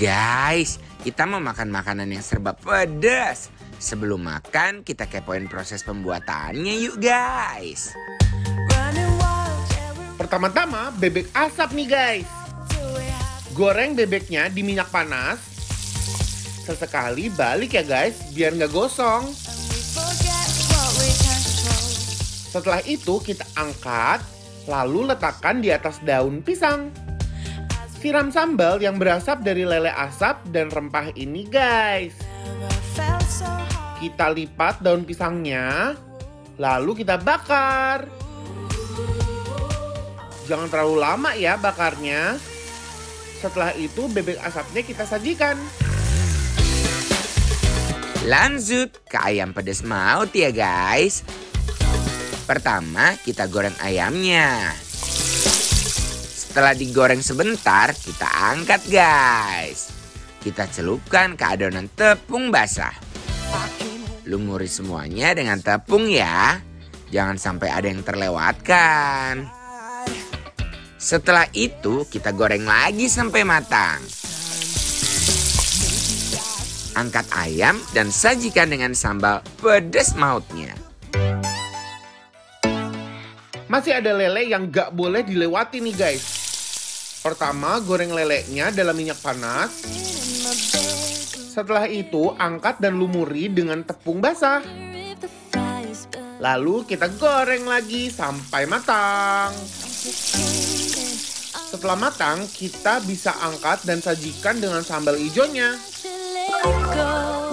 Guys, kita mau makan makanan yang serba pedas. Sebelum makan, kita kepoin proses pembuatannya yuk guys. Pertama-tama bebek asap nih guys. Goreng bebeknya di minyak panas. Sesekali balik ya guys, biar nggak gosong. Setelah itu kita angkat, lalu letakkan di atas daun pisang. Siram sambal yang berasap dari lele asap dan rempah ini guys. Kita lipat daun pisangnya, lalu kita bakar. Jangan terlalu lama ya bakarnya. Setelah itu bebek asapnya kita sajikan. Lanjut ke ayam pedas maut ya guys. Pertama kita goreng ayamnya. Setelah digoreng sebentar kita angkat guys. Kita celupkan ke adonan tepung basah. Lumuri semuanya dengan tepung ya. Jangan sampai ada yang terlewatkan. Setelah itu kita goreng lagi sampai matang. Angkat ayam dan sajikan dengan sambal pedas mautnya. Masih ada lele yang gak boleh dilewati nih guys. Pertama, goreng lelenya dalam minyak panas. Setelah itu, angkat dan lumuri dengan tepung basah. Lalu kita goreng lagi sampai matang. Setelah matang, kita bisa angkat dan sajikan dengan sambal hijaunya. Wow,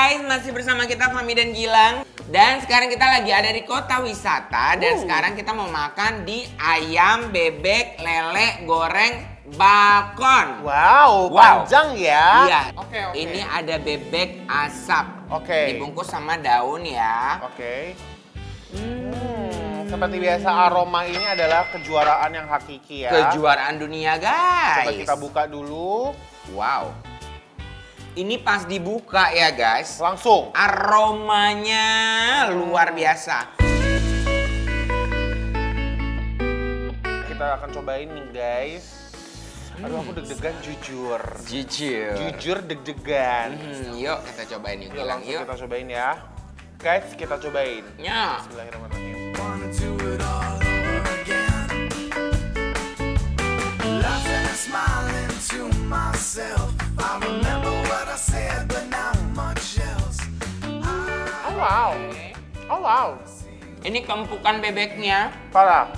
guys. Masih bersama kita Fami dan Gilang. Dan sekarang kita lagi ada di kota wisata. Dan sekarang kita mau makan di ayam, bebek, lele, goreng, bakon. Wow, Wow. panjang ya. Iya. Oke, oke. Ini ada bebek asap. Oke. Dibungkus sama daun ya. Oke. Hmm, seperti biasa aroma ini adalah kejuaraan yang hakiki ya. Kejuaraan dunia guys. Coba kita buka dulu. Wow. Ini pas dibuka ya guys. Langsung. Aromanya luar biasa. Kita akan cobain nih guys. Aduh aku deg-degan jujur. Jujur. Jujur deg-degan. Hmm, yuk kita cobain yuk, Yuk, langsung yuk. kita cobain ya. Guys, kita cobain. Ya. Bismillahirrahmanirrahim. Wow. Ini kempukan bebeknya. Parah.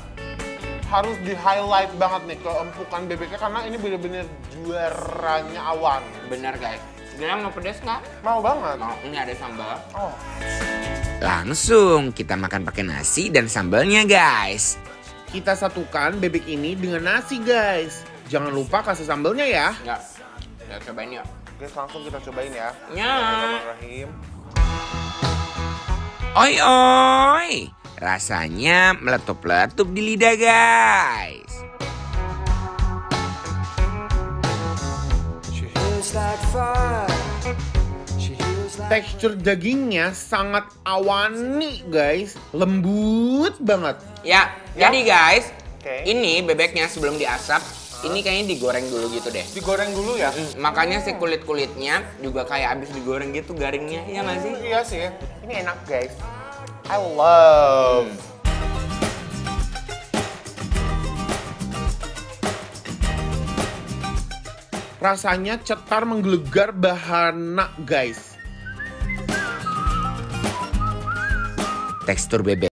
Harus di highlight banget nih keempukan bebeknya karena ini bener-bener juaranya awan. Bener guys. Gilang mau pedes nggak? Mau banget. Mau. Ini ada sambal. Oh. Langsung kita makan pakai nasi dan sambalnya guys. Kita satukan bebek ini dengan nasi guys. Jangan lupa kasih sambelnya ya. Ya. Kita cobain yuk. Guys, langsung kita cobain ya. Ya. Bismillahirrahmanirrahim. Oi oi. Rasanya meletup-letup di lidah guys. Tekstur dagingnya sangat awani guys. Lembut banget. Ya, Ya. jadi guys, Oke. ini bebeknya sebelum diasap, ini kayaknya digoreng dulu gitu deh. Digoreng dulu ya. Mm, Makanya si kulit-kulitnya juga kayak abis digoreng gitu garingnya, ya nggak sih? Iya sih. Ini enak guys. I love. Rasanya cetar menggelegar bahana guys. Tekstur bebek